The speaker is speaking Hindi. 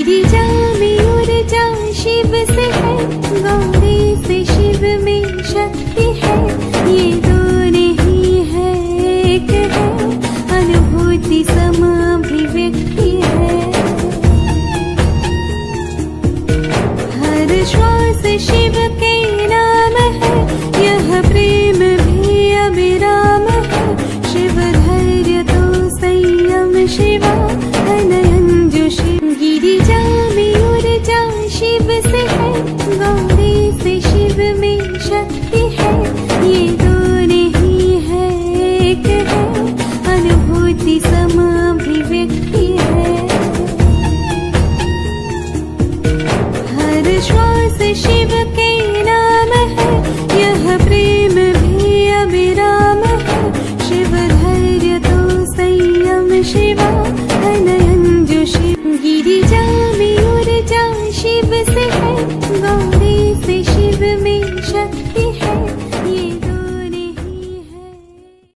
मेरी जा मयूर जा शिव से है, गौरी से शिव में शक्ति है। ये दो नहीं है, एक है, अनुभूति समाभिव्यक्ति है। हर श्वास शिव से है गौ